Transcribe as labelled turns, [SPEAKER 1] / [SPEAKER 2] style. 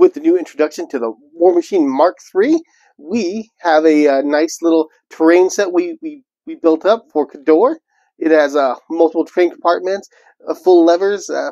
[SPEAKER 1] with the new introduction to the War Machine Mark III, we have a, a nice little terrain set we, we, we built up for Kador. It has uh, multiple train compartments, uh, full levers, uh,